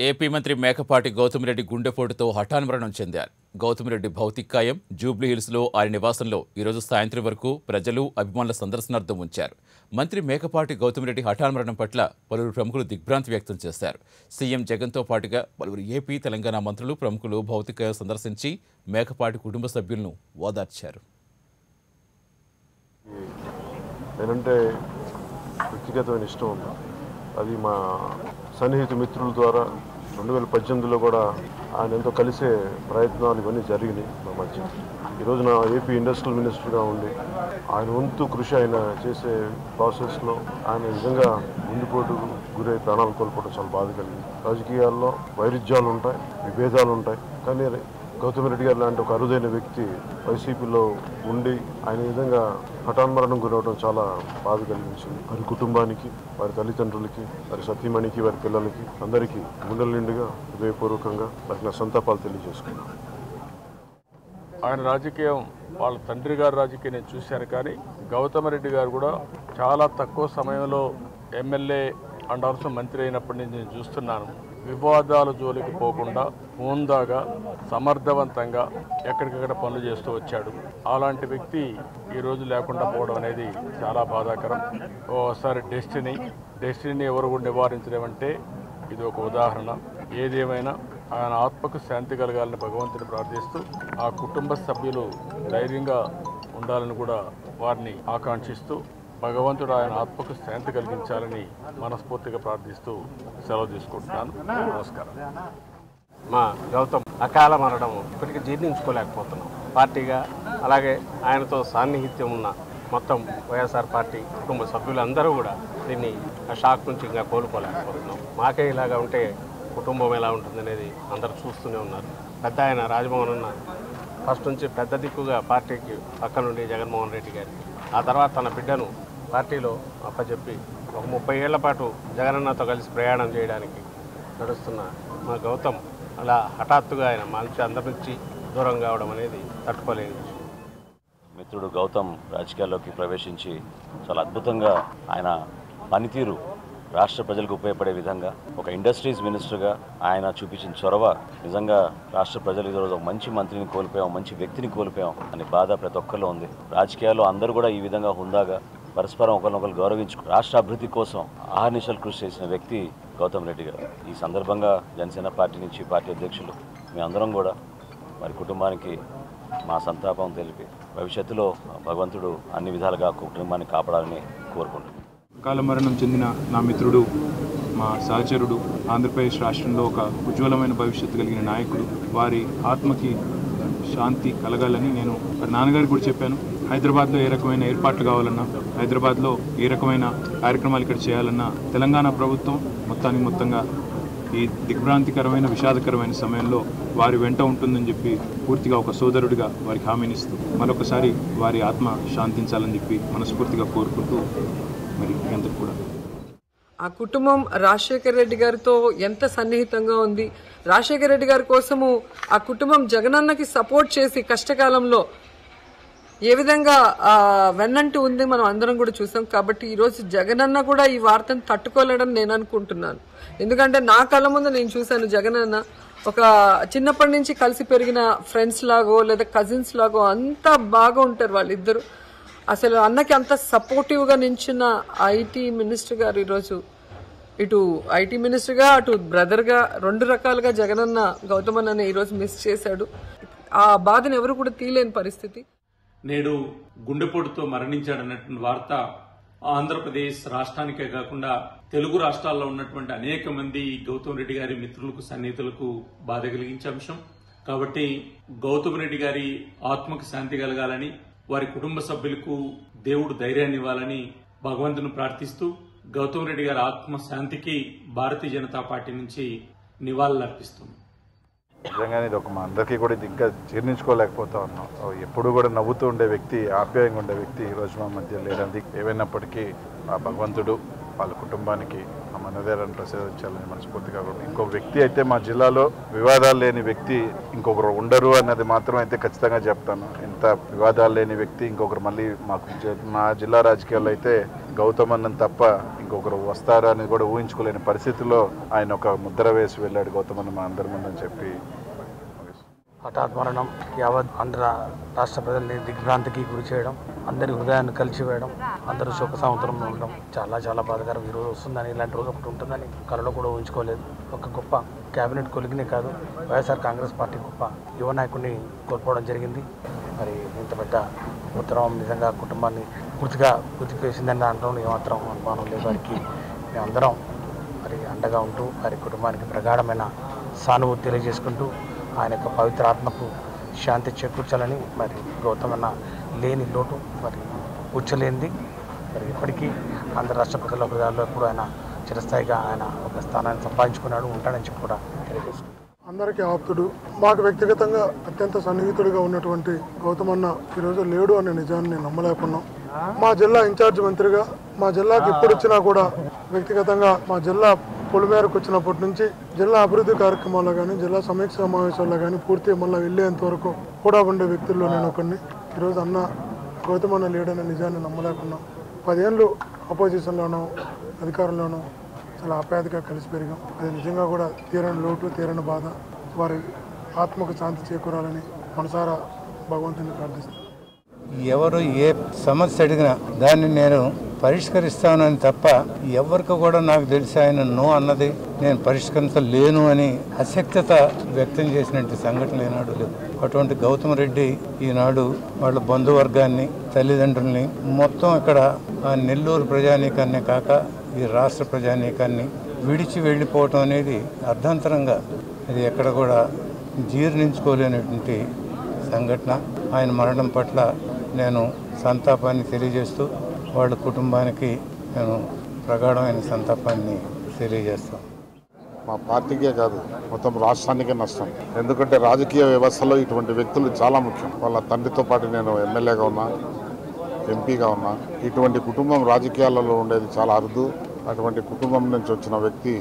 AP మంత్రి మేకపాటి గౌతమిరెడ్డి గుండెపోటుతో హఠాన్మరణం చెందారు. గౌతమిరెడ్డి భౌతికాయం జూబ్లీ హిల్స్లో ఆయన నివాసంలో ఈరోజు సాయంత్రం వరకు ప్రజలు అభిమానుల సందర్శనార్థం ఉంచారు. మంత్రి మేకపాటి గౌతమిరెడ్డి హఠాన్మరణం పట్ల పలువురు ప్రముఖులు దిగ్భ్రాంతి వ్యక్తం చేశారు. సీఎం జగన్తో పాటుగా పలువురు ఏపీ తెలంగాణ మంత్రులు ప్రముఖులు భౌతికాయం సందర్శించి మేకపాటి కుటుంబ సభ్యులను ఓదార్చారు. నేనంటే వ్యక్తిగతమైన ఇష్టం అది మా సన్నిహిత మిత్రుల ద్వారా రెండు వేల పద్దెనిమిదిలో కూడా ఆయన ఎంతో కలిసే ప్రయత్నాలు ఇవన్నీ జరిగినాయి మా మధ్య. ఈరోజు నా ఏపీ ఇండస్ట్రియల్ మినిస్టర్గా ఉండి ఆయన వంతు కృషి ఆయన చేసే ప్రాసెస్లో ఆయన నిజంగా ముందుపోటు గురై ప్రాణాలు కోల్పోవడం చాలా బాధ కలిగింది. రాజకీయాల్లో వైరుధ్యాలు ఉంటాయి విభేదాలు ఉంటాయి. కానీ గౌతమ్ రెడ్డి గారు లాంటి ఒక అరుదైన వ్యక్తి వైసీపీలో ఉండి ఆయన విధంగా హఠాన్మరణం గురవడం చాలా బాధ కలిగించింది. వారి కుటుంబానికి వారి తల్లిదండ్రులకి వారి సతీమణికి వారి పిల్లలకి అందరికీ గుండెల నిండుగా హృదయపూర్వకంగా వారికి నా సంతాపాలు తెలియజేసుకున్నాను. ఆయన రాజకీయం వాళ్ళ తండ్రి గారి రాజకీయం నేను చూశాను కానీ గౌతమ రెడ్డి గారు కూడా చాలా తక్కువ సమయంలో ఎమ్మెల్యే అండ్ ఆల్సో మంత్రి అయినప్పటి నుంచి నేను చూస్తున్నాను. వివాదాల జోలికి పోకుండా హోందాగా సమర్థవంతంగా ఎక్కడికక్కడ పనులు చేస్తూ వచ్చాడు. అలాంటి వ్యక్తి ఈరోజు లేకుండా పోవడం అనేది చాలా బాధాకరం. ఓసారి డెస్టినీ డెస్టినీ ఎవరు కూడా నివారించలేమంటే ఇది ఒక ఉదాహరణ. ఏదేమైనా ఆయన ఆత్మకు శాంతి కలగాలని భగవంతుని ప్రార్థిస్తూ ఆ కుటుంబ సభ్యులు ధైర్యంగా ఉండాలని కూడా వారిని ఆకాంక్షిస్తూ భగవంతుడు ఆయన ఆత్మకు శాంతి కలిగించాలని మనస్ఫూర్తిగా ప్రార్థిస్తూ సెలవు తీసుకుంటున్నాను. నమస్కారం. మా గౌతమ్ అకాల మరణం ఇప్పటికీ జీర్ణించుకోలేకపోతున్నాం. పార్టీగా అలాగే ఆయనతో సాన్నిహిత్యం ఉన్న మొత్తం వైఎస్ఆర్ పార్టీ కుటుంబ సభ్యులందరూ కూడా దీన్ని ఆ షాక్ నుంచి ఇంకా కోలుకోలేకపోతున్నాం. మాకే ఇలాగా ఉంటే కుటుంబం ఎలా ఉంటుందనేది అందరూ చూస్తూనే ఉన్నారు. పెద్ద ఆయన రాజమోహన్ ఉన్న ఫస్ట్ నుంచి పెద్ద దిక్కుగా పార్టీకి పక్క నుండి జగన్మోహన్ రెడ్డి గారికి ఆ తర్వాత తన బిడ్డను పార్టీలో అప్పచెప్పి ఒక ముప్పై ఏళ్ళ పాటు జగనన్నతో కలిసి ప్రయాణం చేయడానికి నడుస్తున్న మా గౌతమ్ అలా హఠాత్తుగా ఆయన మంచి అందరి నుంచి దూరం కావడం అనేది తట్టుకోలేని మిత్రుడు గౌతమ్ రాజకీయాల్లోకి ప్రవేశించి చాలా అద్భుతంగా ఆయన పనితీరు రాష్ట్ర ప్రజలకు ఉపయోగపడే విధంగా ఒక ఇండస్ట్రీస్ మినిస్టర్గా ఆయన చూపించిన చొరవ నిజంగా రాష్ట్ర ప్రజలు ఈరోజు మంచి మంత్రిని కోల్పోయాం మంచి వ్యక్తిని కోల్పోయాం అనే బాధ ప్రతి ఒక్కరిలో ఉంది. రాజకీయాల్లో అందరూ కూడా ఈ విధంగా హుందాగా పరస్పరం ఒకరినొకరు గౌరవించుకు రాష్ట్ర అభివృద్ధి కోసం ఆహర్నిశలు కృషి చేసిన వ్యక్తి గౌతమ్ రెడ్డి గారు. ఈ సందర్భంగా జనసేన పార్టీ నుంచి పార్టీ అధ్యక్షులు మీ అందరం కూడా వారి కుటుంబానికి మా సంతాపం తెలిపి భవిష్యత్తులో భగవంతుడు అన్ని విధాలుగా కుటుంబాన్ని కాపాడాలని కోరుకుంటున్నాను కాలమరణం చెందిన నా మిత్రుడు మా సహచరుడు ఆంధ్రప్రదేశ్ రాష్ట్రంలో ఒక ఉజ్వలమైన భవిష్యత్తు కలిగిన నాయకుడు. వారి ఆత్మకి శాంతి కలగాలని నేను వారి నాన్నగారికి కూడా చెప్పాను. హైదరాబాద్లో ఏ రకమైన ఏర్పాట్లు కావాలన్నా హైదరాబాద్లో ఏ రకమైన కార్యక్రమాలు ఇక్కడ చేయాలన్నా తెలంగాణ ప్రభుత్వం మొత్తానికి మొత్తంగా ఈ దిగ్భ్రాంతికరమైన విషాదకరమైన సమయంలో వారి వెంట ఉంటుందని చెప్పి పూర్తిగా ఒక సోదరుడిగా వారికి హామీనిస్తూ మరొకసారి వారి ఆత్మ శాంతించాలని చెప్పి మనస్ఫూర్తిగా కోరుకుంటూ మరి మీ కూడా. ఆ కుటుంబం రాజశేఖర రెడ్డి గారితో ఎంత సన్నిహితంగా ఉంది? రాజశేఖర రెడ్డి గారి కోసము ఆ కుటుంబం జగనన్నకి సపోర్ట్ చేసి కష్టకాలంలో ఏ విధంగా వెన్నంటి ఉంది మనం అందరం కూడా చూసాం. కాబట్టి ఈరోజు జగన్ జగనన్న కూడా ఈ వార్తను తట్టుకోలేడని నేను అనుకుంటున్నాను. ఎందుకంటే నా కళ్ళ ముందు నేను చూశాను జగనన్న. ఒక చిన్నప్పటి నుంచి కలిసి పెరిగిన ఫ్రెండ్స్ లాగో లేదా కజిన్స్ లాగో అంత బాగా ఉంటారు వాళ్ళిద్దరు. అసలు అన్నకి అంత సపోర్టివ్గా నించిన ఐటీ మినిస్టర్ గారు ఈరోజు ఇటు ఐటీ మినిస్టర్గా అటు బ్రదర్గా రెండు రకాలుగా జగనన్న గౌతమ్ అన్న ఈరోజు మిస్ చేశాడు. ఆ బాధను ఎవరు కూడా తీయలేని పరిస్థితి. నేడు గుండెపోటుతో మరణించాడన్నటువంటి వార్త ఆంధ్రప్రదేశ్ రాష్ట్రానికే కాకుండా తెలుగు రాష్ట్రాల్లో ఉన్నటువంటి అనేక మంది గౌతమ్ రెడ్డి గారి మిత్రులకు సన్నిహితులకు బాధ కలిగించే అంశం. కాబట్టి గౌతమ్ రెడ్డి గారి ఆత్మకు శాంతి కలగాలని వారి కుటుంబ సభ్యులకు దేవుడు ధైర్యాన్ని ఇవ్వాలని భగవంతుని ప్రార్థిస్తూ గౌతమ్ రెడ్డి గారి ఆత్మ శాంతికి భారతీయ జనతా పార్టీ నుంచి నివాళులర్పిస్తుంది నిజంగానే ఇది ఒక మా అందరికీ కూడా ఇది ఇంకా జీర్ణించుకోలేకపోతా ఉన్నాం. ఎప్పుడు కూడా నవ్వుతూ ఉండే వ్యక్తి ఆప్యాయంగా ఉండే వ్యక్తి ఈ రోజు మా మధ్య లేదంది ఏమైనప్పటికీ ఆ భగవంతుడు వాళ్ళ కుటుంబానికి ఆ మనదేరాన్ని ప్రసాదించాలని మనస్ఫూర్తిగా కూడా ఇంకొక వ్యక్తి అయితే మా జిల్లాలో వివాదాలు లేని వ్యక్తి ఇంకొకరు ఉండరు అన్నది మాత్రం అయితే ఖచ్చితంగా చెప్తాను. ఇంత వివాదాలు లేని వ్యక్తి ఇంకొకరు మళ్ళీ మాకు మా జిల్లా రాజకీయాల్లో అయితే గౌతమ్ అన్నం తప్ప ఇంకొకరు వస్తారా అని కూడా ఊహించుకోలేని పరిస్థితిలో ఆయన ఒక ముద్ర వేసి వెళ్ళాడు గౌతమ్ అన్న మా అందరి ముందని చెప్పి. హఠాత్ మరణం యావత్ ఆంధ్ర రాష్ట్ర ప్రజల్ని దిగ్భ్రాంతికి గురి చేయడం అందరి హృదయాన్ని కలిసివేయడం అందరూ శోక సముద్రంలో ఉండడం చాలా చాలా బాధాకరం. ఈ రోజు వస్తుందని ఇలాంటి రోజు ఒకటి ఉంటుందని కలలో కూడా ఊహించుకోలేదు. ఒక గొప్ప కేబినెట్ కొలిగినే కాదు వైఎస్ఆర్ కాంగ్రెస్ పార్టీ గొప్ప యువ నాయకుడిని కోల్పోవడం జరిగింది. మరి ఇంత పెద్ద ఉత్తరం నిజంగా కుటుంబాన్ని పూర్తిగా గుర్తిపేసిందని దాంట్లో ఏమాత్రం అనుమానం లేదు. వారికి మేమందరం మరి అండగా ఉంటూ వారి కుటుంబానికి ప్రగాఢమైన సానుభూతి తెలియజేసుకుంటూ ఆయన యొక్క పవిత్ర ఆత్మకు శాంతి చేకూర్చాలని మరి గౌతమన్న లేని లోటు మరి కూర్చోలేనిది. మరి ఇప్పటికీ ఆంధ్ర రాష్ట్ర ప్రజల హృదయాల్లో ఎప్పుడు ఆయన చిరస్థాయిగా ఆయన ఒక స్థానాన్ని సంపాదించుకున్నాడు ఉంటాడని చెప్పి కూడా తెలియజేసుకుంటాం అందరికీ ఆప్తుడు. మాకు వ్యక్తిగతంగా అత్యంత సన్నిహితుడిగా ఉన్నటువంటి గౌతమన్న ఈరోజు లేడు అనే నిజాన్ని నేను నమ్మలేకున్నాం. మా జిల్లా ఇన్ఛార్జ్ మంత్రిగా మా జిల్లాకి ఎప్పుడు వచ్చినా కూడా వ్యక్తిగతంగా మా జిల్లా పొలిమేరకు వచ్చినప్పటి నుంచి జిల్లా అభివృద్ధి కార్యక్రమాల్లో కానీ జిల్లా సమీక్ష సమావేశాల్లో కానీ పూర్తి మళ్ళీ వెళ్ళేంత వరకు కూడా ఉండే వ్యక్తుల్లో నేను ఒకరిని ఈరోజు అన్న గౌతమన్న లేడనే నిజాన్ని నమ్మలేకున్నాం. పదేళ్ళు అపోజిషన్లోనూ అధికారంలోనూ చాలా ఆప్యాయతగా కలిసి పెరిగాం. అది నిజంగా కూడా తీరని లోటు తీరని బాధ. వారి ఆత్మకు శాంతి చేకూరాలని మనసారా భగవంతుని ప్రార్థిస్తాను ఎవరు ఏ సమస్య అడిగినా దాన్ని నేను పరిష్కరిస్తానని తప్ప ఎవరికి కూడా నాకు తెలిసి ఆయన నో అన్నది నేను పరిష్కరించలేను అని అశక్తత వ్యక్తం చేసినట్టు సంఘటన ఈనాడు లేదు. అటువంటి గౌతమ్ రెడ్డి ఈనాడు వాళ్ళ బంధువర్గాన్ని తల్లిదండ్రుల్ని మొత్తం ఇక్కడ ఆ నెల్లూరు ప్రజానీకాన్నే కాక ఈ రాష్ట్ర ప్రజానీకాన్ని విడిచి వెళ్ళిపోవటం అనేది అర్ధాంతరంగా అది ఎక్కడ కూడా జీర్ణించుకోలేనటువంటి సంఘటన. ఆయన మరణం పట్ల నేను సంతాపాన్ని తెలియజేస్తూ వాళ్ళ కుటుంబానికి నేను ప్రగాఢమైన సంతాపాన్ని తెలియజేస్తాను. మా పార్టీకే కాదు మొత్తం రాష్ట్రానికే నష్టం. ఎందుకంటే రాజకీయ వ్యవస్థలో ఇటువంటి వ్యక్తులు చాలా ముఖ్యం. వాళ్ళ తండ్రితో పాటు నేను ఎమ్మెల్యేగా ఉన్నా ఎంపీగా ఉన్నా ఇటువంటి కుటుంబం రాజకీయాలలో ఉండేది చాలా అరుదు. అటువంటి కుటుంబం నుంచి వచ్చిన వ్యక్తి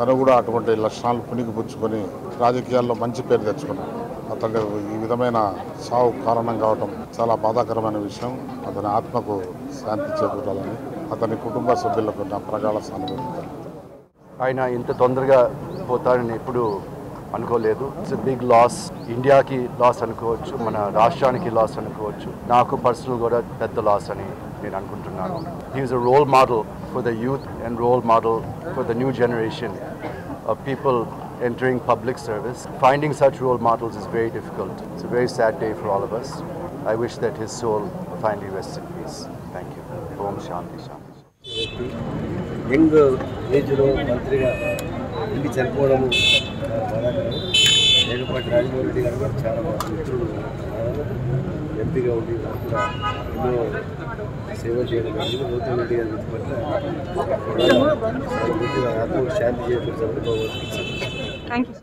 తను కూడా అటువంటి లక్షణాలు పుణికిపుచ్చుకొని రాజకీయాల్లో మంచి పేరు తెచ్చుకున్నాడు. అతను ఈ విధమైన సావు కారణం కావటం చాలా బాధాకరమైన విషయం. అతని ఆత్మకు శాంతి చేకూరాలని అతని కుటుంబ సభ్యులకు నా ప్రగాఢ సానుభూతి ఆయన ఇంత తొందరగా పోతాడని ఎప్పుడు అనుకోలేదు. ఇట్స్ బిగ్ లాస్ ఇండియాకి లాస్ అనుకోవచ్చు మన రాష్ట్రానికి లాస్ అనుకోవచ్చు. నాకు పర్సనల్ కూడా పెద్ద లాస్ అని నేను అనుకుంటున్నాను. He's a role model for the youth and role model for the new generation people entering public service. Finding such role models is very difficult. It's a very sad day for all of us. I wish that his soul finally rests in peace. Thank you. Om Shanti Shanti. Young ఏజ్లో మంత్రిగా ఉండి చనిపోవడము చాలా బాధాకరం మేకపాటి రాజమోహన్ రెడ్డి గారు కూడా చాలా మా మిత్రుడు ఎంపీగా ఉండి నాకు కూడా ఎన్నో సేవ చేయడం జరిగింది గౌతమ్ రెడ్డి గారి మృతి పట్ల పూర్తిగా ఆత్మకు శాంతి చేకూర్చాలని భగవంతుడికి Thank you.